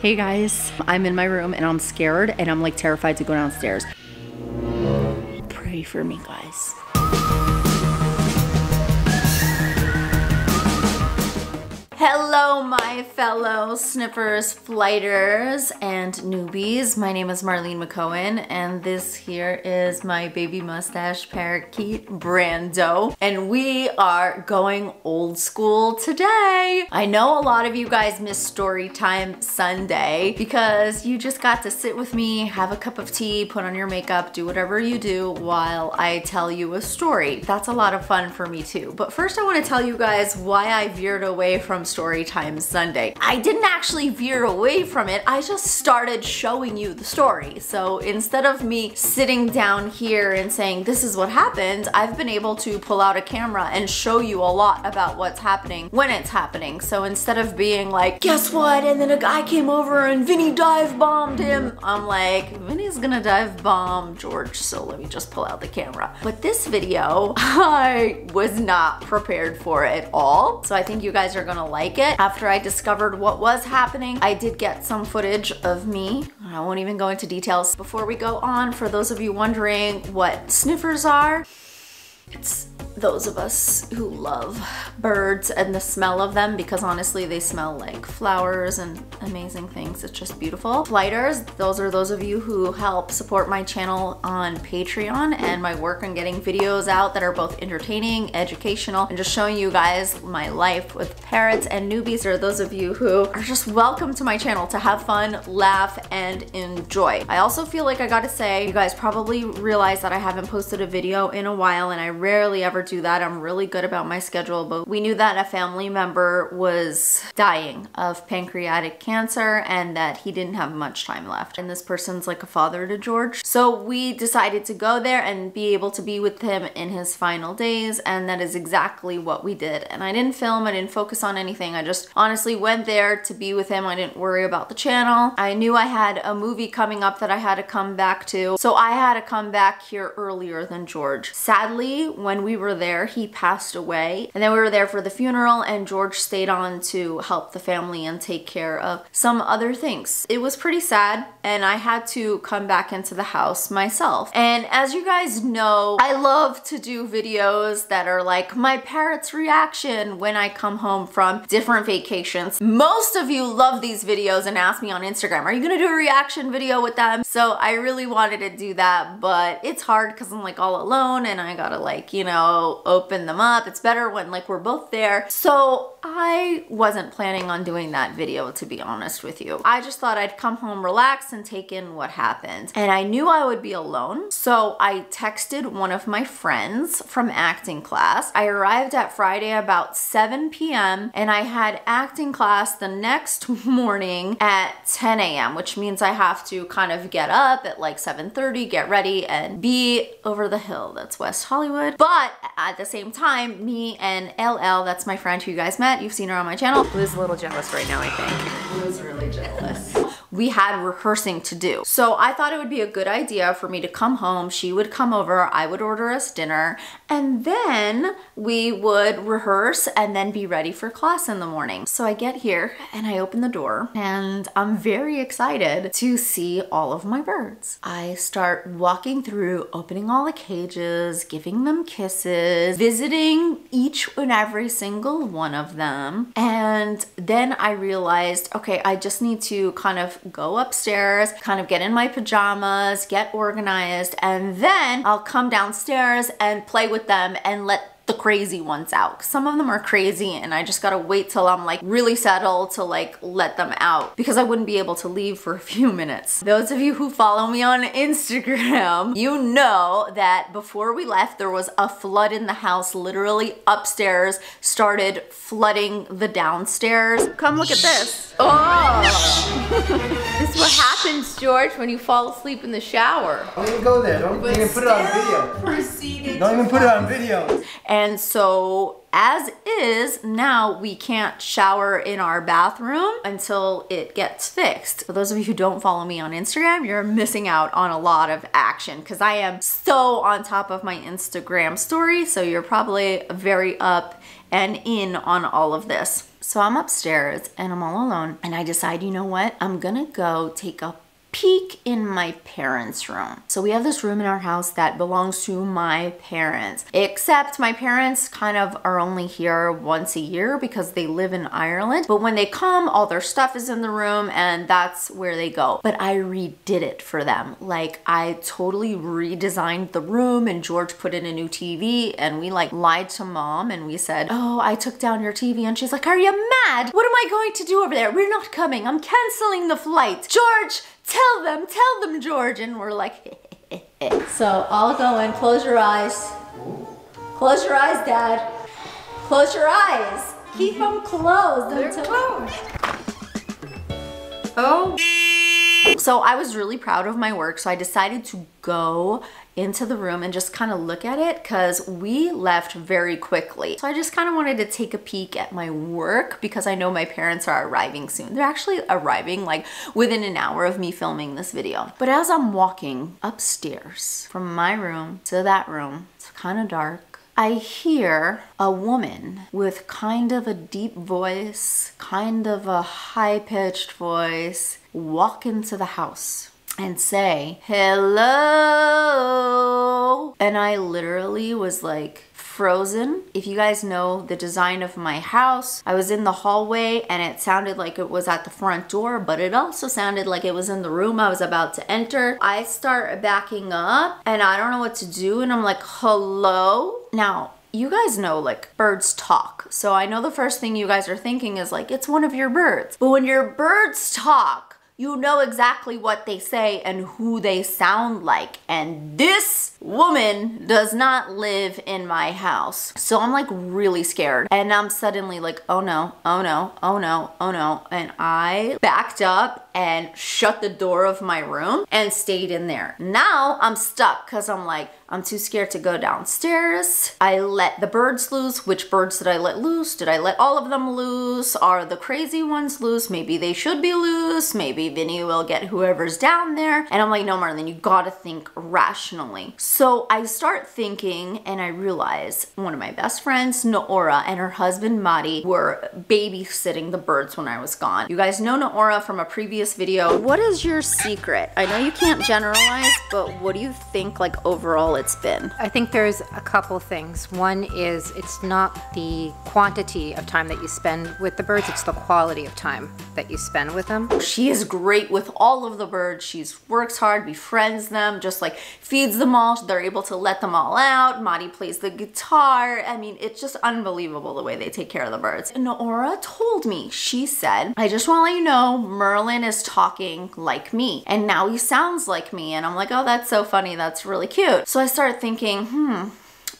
Hey guys, I'm in my room and I'm scared and I'm like terrified to go downstairs. Pray for me, guys. Hello, my fellow sniffers, flighters, and newbies. My name is Marlene McCohen, and this here is my baby mustache parakeet, Brando. And we are going old school today. I know a lot of you guys missed story time Sunday because you just got to sit with me, have a cup of tea, put on your makeup, do whatever you do while I tell you a story. That's a lot of fun for me too. But first, I want to tell you guys why I veered away from Storytime Sunday. I didn't actually veer away from it, I just started showing you the story. So instead of me sitting down here and saying, this is what happened, I've been able to pull out a camera and show you a lot about what's happening when it's happening. So instead of being like, guess what? And then a guy came over and Vinny dive bombed him. I'm like, Vinny's gonna dive bomb George, so let me just pull out the camera. But this video, I was not prepared for at all. So I think you guys are gonna like like it. After I discovered what was happening, I did get some footage of me. I won't even go into details. Before we go on, for those of you wondering what sniffers are, it's those of us who love birds and the smell of them because honestly they smell like flowers and amazing things. It's just beautiful. Flighters, those are those of you who help support my channel on Patreon and my work on getting videos out that are both entertaining, educational, and just showing you guys my life with parrots and newbies are those of you who are just welcome to my channel to have fun, laugh, and enjoy. I also feel like I gotta say, you guys probably realize that I haven't posted a video in a while and I rarely ever do that. I'm really good about my schedule, but we knew that a family member was dying of pancreatic cancer and that he didn't have much time left. And this person's like a father to George. So we decided to go there and be able to be with him in his final days. And that is exactly what we did. And I didn't film, I didn't focus on anything. I just honestly went there to be with him. I didn't worry about the channel. I knew I had a movie coming up that I had to come back to. So I had to come back here earlier than George. Sadly, when we were there, he passed away. And then we were there for the funeral and George stayed on to help the family and take care of some other things. It was pretty sad and I had to come back into the house myself. And as you guys know, I love to do videos that are like my parrot's reaction when I come home from different vacations. Most of you love these videos and ask me on Instagram, are you gonna do a reaction video with them? So I really wanted to do that, but it's hard because I'm like all alone and I gotta like, you know, open them up. It's better when like we're both there. So I wasn't planning on doing that video to be honest with you. I just thought I'd come home, relax and take in what happened. And I knew I would be alone. So I texted one of my friends from acting class. I arrived at Friday about 7 p.m. and I had acting class the next morning at 10 a.m. which means I have to kind of get up at like 7.30, get ready and be over the hill. That's West Hollywood. But at the same time, me and LL, that's my friend who you guys met, you've seen her on my channel. Lou's a little jealous right now, I think. Lou's really jealous we had rehearsing to do. So I thought it would be a good idea for me to come home. She would come over, I would order us dinner, and then we would rehearse and then be ready for class in the morning. So I get here and I open the door and I'm very excited to see all of my birds. I start walking through, opening all the cages, giving them kisses, visiting each and every single one of them. And then I realized, okay, I just need to kind of go upstairs, kind of get in my pajamas, get organized, and then I'll come downstairs and play with them and let the crazy ones out. Some of them are crazy and I just gotta wait till I'm like really settled to like let them out because I wouldn't be able to leave for a few minutes. Those of you who follow me on Instagram, you know that before we left there was a flood in the house literally upstairs started flooding the downstairs. Come look at this. Oh! this is what happens, George, when you fall asleep in the shower. Don't even go there. Don't even put it on video. Don't even put it on video. And so as is, now we can't shower in our bathroom until it gets fixed. For those of you who don't follow me on Instagram, you're missing out on a lot of action because I am so on top of my Instagram story. So you're probably very up and in on all of this. So I'm upstairs and I'm all alone and I decide, you know what? I'm gonna go take a peek in my parents' room. So we have this room in our house that belongs to my parents, except my parents kind of are only here once a year because they live in Ireland. But when they come, all their stuff is in the room and that's where they go. But I redid it for them. Like I totally redesigned the room and George put in a new TV and we like lied to mom and we said, Oh, I took down your TV. And she's like, Are you mad? What am I going to do over there? We're not coming. I'm canceling the flight. George, tell them, tell them, George. And we're like, so I'll go in, close your eyes. Close your eyes, Dad. Close your eyes. Keep mm-hmm. them closed. They're until- closed. Oh. So I was really proud of my work. So I decided to go into the room and just kind of look at it because we left very quickly. So I just kind of wanted to take a peek at my work because I know my parents are arriving soon. They're actually arriving like within an hour of me filming this video. But as I'm walking upstairs from my room to that room, it's kind of dark. I hear a woman with kind of a deep voice, kind of a high pitched voice, walk into the house and say, Hello. And I literally was like, frozen. If you guys know the design of my house, I was in the hallway and it sounded like it was at the front door, but it also sounded like it was in the room I was about to enter. I start backing up and I don't know what to do and I'm like, hello? Now, you guys know like birds talk. So I know the first thing you guys are thinking is like, it's one of your birds. But when your birds talk, you know exactly what they say and who they sound like. And this woman does not live in my house. So I'm like really scared. And I'm suddenly like, oh no, oh no, oh no, oh no. And I backed up and shut the door of my room and stayed in there. Now I'm stuck because I'm like, I'm too scared to go downstairs. I let the birds loose. Which birds did I let loose? Did I let all of them loose? Are the crazy ones loose? Maybe they should be loose. Maybe Vinny will get whoever's down there. And I'm like, no, Marlene, you gotta think rationally. So I start thinking and I realize one of my best friends, Noora, and her husband, Madi, were babysitting the birds when I was gone. You guys know Noora from a previous video. What is your secret? I know you can't generalize, but what do you think like overall it's been? I think there's a couple things. One is it's not the quantity of time that you spend with the birds, it's the quality of time that you spend with them. She is great with all of the birds. She works hard, befriends them, just like feeds them all. They're able to let them all out. Madi plays the guitar. I mean, it's just unbelievable the way they take care of the birds. Noora told me, she said, I just want to let you know Merlin is talking like me and now he sounds like me. And I'm like, oh, that's so funny. That's really cute. So I started thinking, hmm,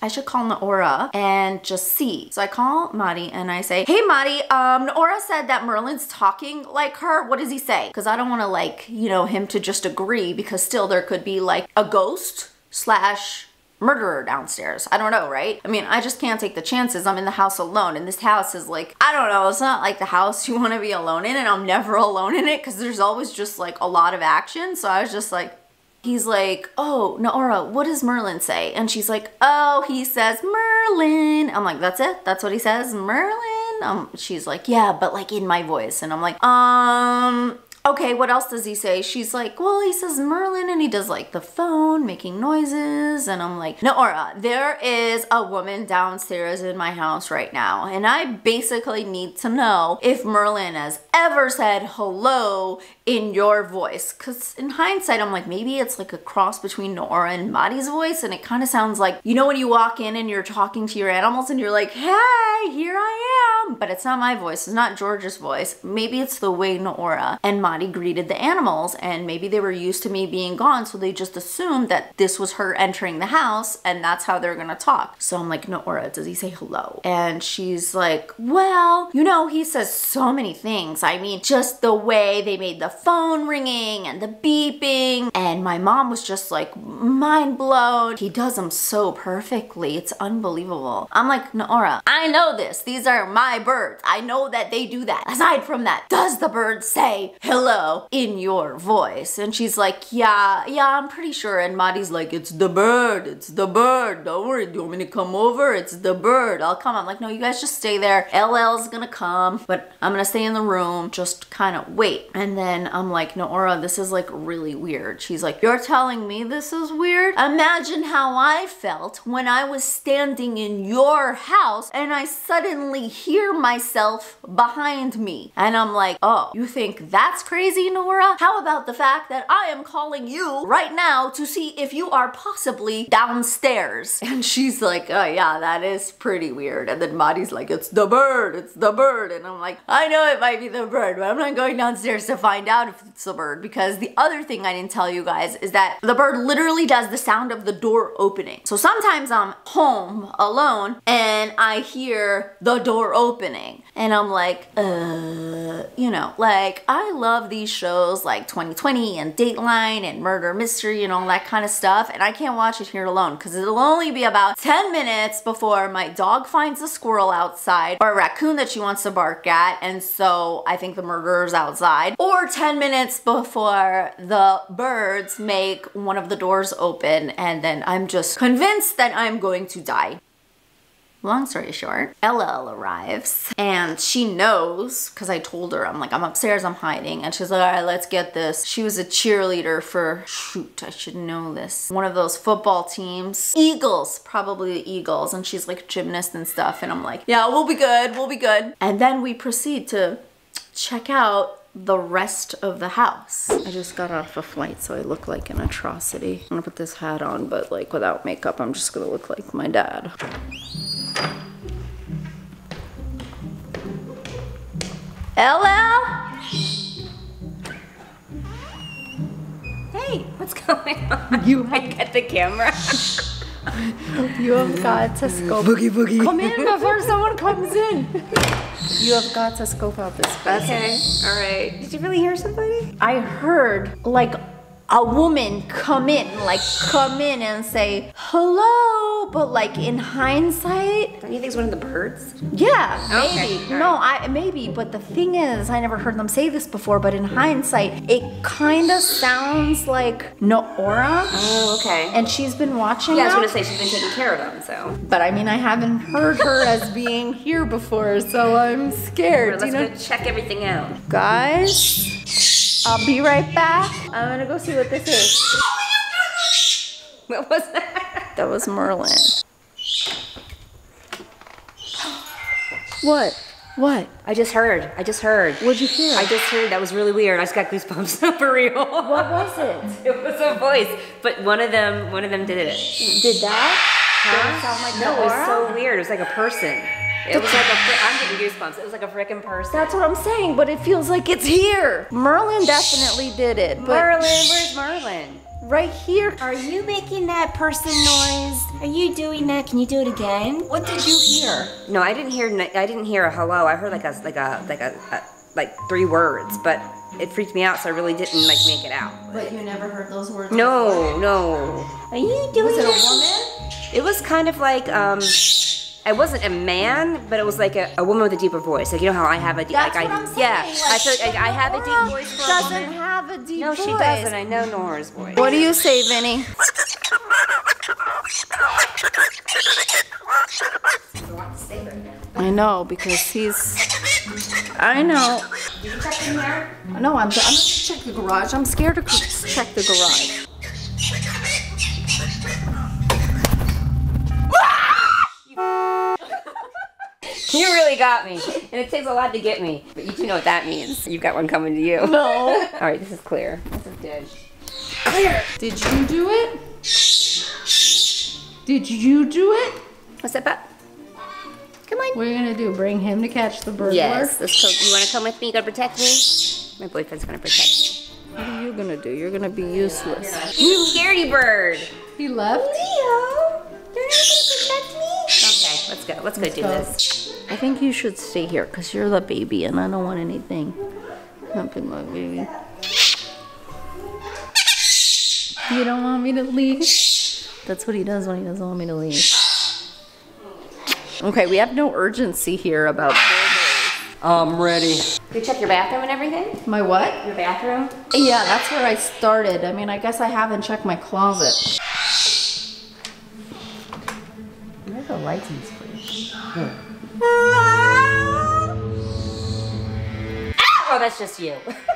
I should call Noora and just see. So I call Madi and I say, hey Madi, um, Noora said that Merlin's talking like her. What does he say? Because I don't want to like, you know, him to just agree because still there could be like a ghost slash murderer downstairs. I don't know, right? I mean, I just can't take the chances. I'm in the house alone and this house is like, I don't know, it's not like the house you want to be alone in and I'm never alone in it because there's always just like a lot of action. So I was just like, He's like, oh, Noora, what does Merlin say? And she's like, oh, he says Merlin. I'm like, that's it? That's what he says? Merlin? Um, she's like, yeah, but like in my voice. And I'm like, um, okay, what else does he say? She's like, well, he says Merlin and he does like the phone making noises. And I'm like, no, Noora, there is a woman downstairs in my house right now. And I basically need to know if Merlin has ever said hello in your voice. Cause in hindsight, I'm like, maybe it's like a cross between Nora and Madi's voice. And it kind of sounds like, you know, when you walk in and you're talking to your animals and you're like, hey, here I am. But it's not my voice. It's not George's voice. Maybe it's the way Nora and Madi greeted the animals. And maybe they were used to me being gone. So they just assumed that this was her entering the house and that's how they're to talk. So I'm like, Nora, does he say hello? And she's like, well, you know, he says so many things. I mean, just the way they made the phone ringing and the beeping. And my mom was just like mind blown. He does them so perfectly. It's unbelievable. I'm like, Noora, I know this. These are my birds. I know that they do that. Aside from that, does the bird say hello? Hello in your voice. And she's like, yeah, yeah, I'm pretty sure. And Madi's like, it's the bird, it's the bird. Don't worry, do you want me to come over? It's the bird. I'll come. I'm like, no, you guys just stay there. LL's gonna come, but I'm gonna stay in the room. Just kind of wait. And then I'm like, no, Aura, this is like really weird. She's like, you're telling me this is weird? Imagine how I felt when I was standing in your house and I suddenly hear myself behind me. And I'm like, oh, you think that's crazy, Nora? How about the fact that I am calling you right now to see if you are possibly downstairs? And she's like, oh yeah, that is pretty weird. And then Madi's like, it's the bird, it's the bird. And I'm like, I know it might be the bird, but I'm not going downstairs to find out if it's the bird because the other thing I didn't tell you guys is that the bird literally does the sound of the door opening. So sometimes I'm home alone and I hear the door opening and I'm like, uh, you know, like I love these shows like 2020 and Dateline and Murder Mystery and all that kind of stuff and I can't watch it here alone because it'll only be about 10 minutes before my dog finds a squirrel outside or a raccoon that she wants to bark at and so I think the murderer's outside or 10 minutes before the birds make one of the doors open and then I'm just convinced that I'm going to die. Long story short, LL arrives and she knows because I told her, I'm like, I'm upstairs, I'm hiding. And she's like, all right, let's get this. She was a cheerleader for, shoot, I should know this. One of those football teams. Eagles, probably the Eagles. And she's like gymnast and stuff. And I'm like, yeah, we'll be good, we'll be good. And then we proceed to check out the rest of the house. I just got off a flight, so I look like an atrocity. I'm gonna put this hat on, but like without makeup, I'm just gonna look like my dad. LL? Hey, what's going on? You might get the camera. You have got to scope. Boogie boogie. Come in before someone comes in. You have got to scope out this space. Okay, all right. Did you really hear somebody? I heard like a woman come in, like come in and say hello, but like in hindsight, Don't you think it's one of the birds? yeah, Okay, maybe. No, I maybe, but the thing is, I never heard them say this before, but in hindsight, it kind of sounds like Noora. Oh, okay. And she's been watching yeah, I was gonna say she's been taking care of them, so. but I mean, I haven't heard her as being here before, so I'm scared. Let's you know, go check everything out. guys. I'll be right back. I'm gonna go see what this is. What was that? That was Merlin. What? What? I just heard. I just heard. What'd you hear? I just heard. That was really weird. I just got goosebumps for real. What was it? It was a voice, but one of them, one of them did it. Did that? Huh? sound like no, it was so weird. It was like a person. It was like a. Fr- I'm getting goosebumps. It was like a freaking person. That's what I'm saying, but it feels like it's here. Merlin definitely did it. But Merlin, where's Merlin? right here. Are you making that person noise? Are you doing that? Can you do it again? What did you hear? No, I didn't hear. I didn't hear a hello. I heard like a like a like a, a like three words, but it freaked me out, so I really didn't like make it out. But you never heard those words. No, no. Are you doing Was it a woman? It was kind of like um. It wasn't a man, but it was like a, a woman with a deeper voice. Like you know how I have a deep. Like I, I'm. Yeah, like, I feel like I, I have a deep voice for a doesn't woman. have a deep No, voice. she doesn't. I know Nora's voice. What do you say, Vinny? I know because he's. I know. Did you check in here? No, I'm. I'm gonna check the garage. I'm scared to check the garage. You really got me, and it takes a lot to get me. But you do know what that means. You've got one coming to you. No. All right, this is clear. This is dead. Clear. Did you do it? Did you do it? What's that, Pat? Come on. What are you gonna do? Bring him to catch the burglar? Yes, let's go. You want to come with me? You gonna protect me? My boyfriend's gonna protect me. What are you gonna do? You're gonna be useless. You scaredy bird. He left. Leo, you're not gonna protect me? Okay, let's go. Let's go do go. this. I think you should stay here because you're the baby and I don't want anything happen to my baby. You don't want me to leave? That's what he does when he doesn't want me to leave. Okay, we have no urgency here about. I'm ready. Did you check your bathroom and everything? My what? Your bathroom? Yeah, that's where I started. I mean, I guess I haven't checked my closet. Where's the license plate? Oh, that's just you.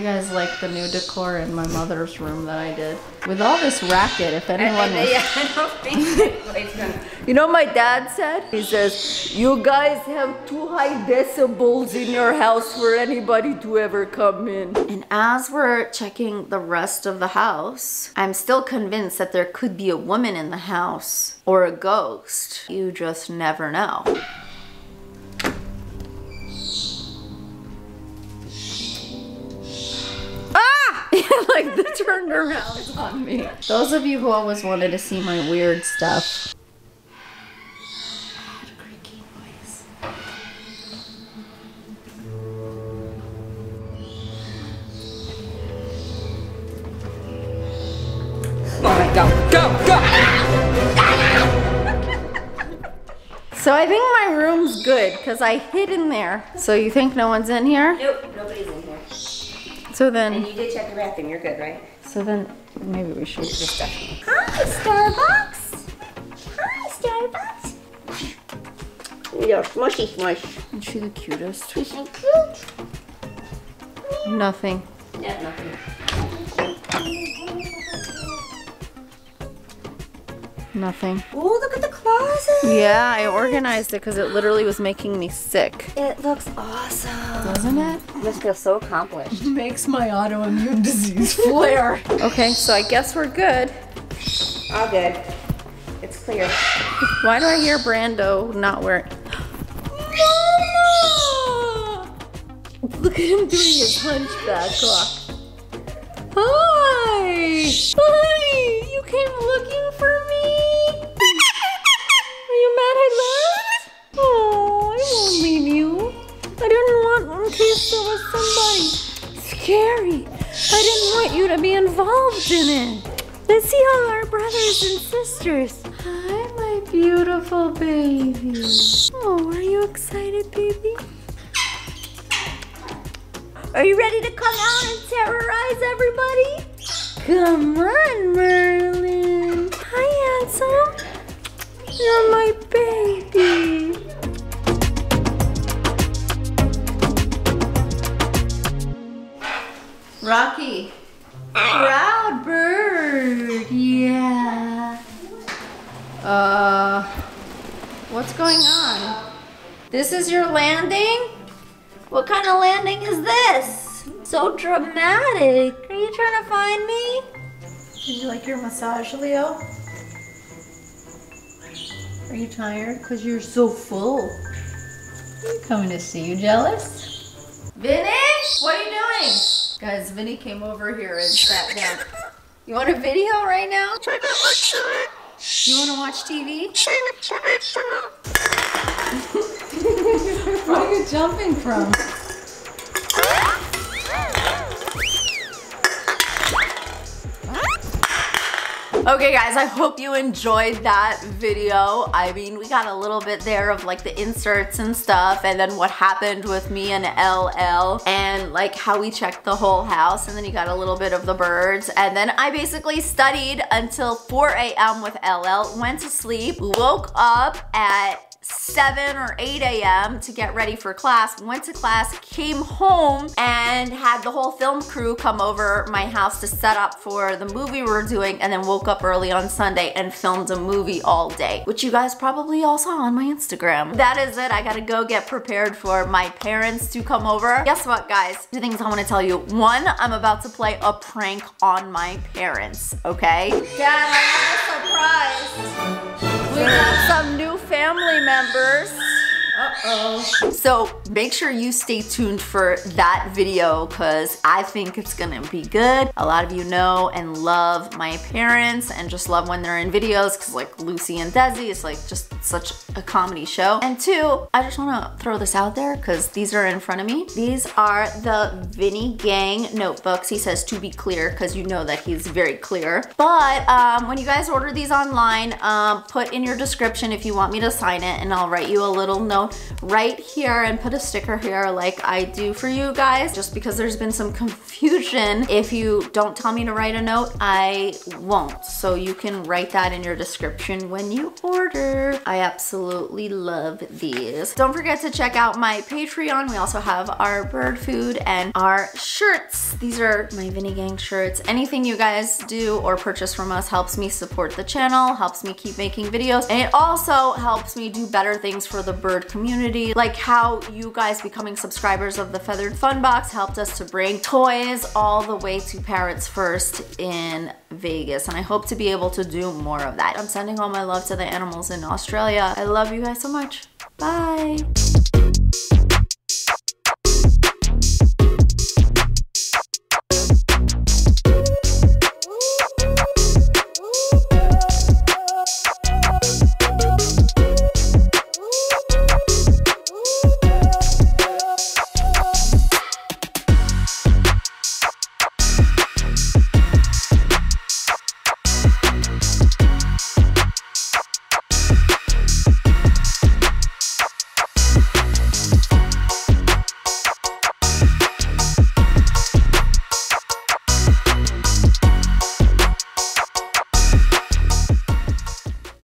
you guys like the new decor in my mother's room that I did? With all this racket, if anyone was... Yeah, I don't think You know what my dad said? He says, you guys have too high decibels in your house for anybody to ever come in. And as we're checking the rest of the house, I'm still convinced that there could be a woman in the house or a ghost. You just never know. like the turned around on me. Those of you who always wanted to see my weird stuff. Oh my god. Go, go! So I think my room's good because I hid in there. So you think no one's in here? Nope, nobody's in here. So And then, you did check the bathroom. You're good, right? so then maybe we should. Just stuff. Hi, Starbucks. Hi, Starbucks. You're smushy smush. Isn't she the cutest? So cute. Nothing. Yeah, nothing. Nothing. Oh, look at the closet. Yeah, I organized it because it literally was making me sick. It looks awesome. Doesn't it? You must feel so accomplished. Makes my autoimmune disease flare. okay, so I guess we're good. All good. It's clear. Why do I hear Brando not wearing? Mama! Look at him doing his hunchback walk. Hi! Hi! You came looking for me? Mad I left? Oh, I won't leave you. I didn't want in case there was somebody scary. I didn't want you to be involved in it. Let's see all our brothers and sisters. Hi, my beautiful baby. Oh, are you excited, baby? Are you ready to come out and terrorize everybody? Come on, Merlin. Hi, handsome. You're my baby. Rocky. Proud bird. Yeah. Uh, what's going on? This is your landing? What kind of landing is this? So dramatic. Are you trying to find me? Did you like your massage, Leo? Are you tired? Because you're so full. I'm coming to see you. Jealous? Vinny? What are you doing? Guys, Vinny came over here and sat down. You want a video right now? You want to watch TV? Where are you jumping from? Okay guys, I hope you enjoyed that video. I mean, we got a little bit there of like the inserts and stuff and then what happened with me and LL and like how we checked the whole house and then you got a little bit of the birds and then I basically studied until 4 a.m. with LL, went to sleep, woke up at 7 or 8 a.m. to get ready for class, went to class, came home, and had the whole film crew come over my house to set up for the movie we were doing, and then woke up early on Sunday and filmed a movie all day, which you guys probably all saw on my Instagram. That is it. I gotta go get prepared for my parents to come over. Guess what, guys? Two things I wanna tell you. One, I'm about to play a prank on my parents, okay? Dad, I So make sure you stay tuned for that video because I think it's gonna be good. A lot of you know and love my parents and just love when they're in videos because like Lucy and Desi, it's like just such a comedy show. And two, I just wanna throw this out there because these are in front of me. These are the Vinny Gang notebooks. He says to be clear because you know that he's very clear. But um, when you guys order these online, um, put in your description if you want me to sign it and I'll write you a little note right here and put a sticker here like I do for you guys just because there's been some confusion. If you don't tell me to write a note, I won't. So you can write that in your description when you order. I absolutely love these. Don't forget to check out my Patreon. We also have our bird food and our shirts. These are my Vinny Gang shirts. Anything you guys do or purchase from us helps me support the channel, helps me keep making videos, and it also helps me do better things for the bird community, like how you guys becoming subscribers of the Feathered Fun Box helped us to bring toys all the way to Parrots First in Vegas, and I hope to be able to do more of that. I'm sending all my love to the animals in Australia. I love you guys so much. Bye.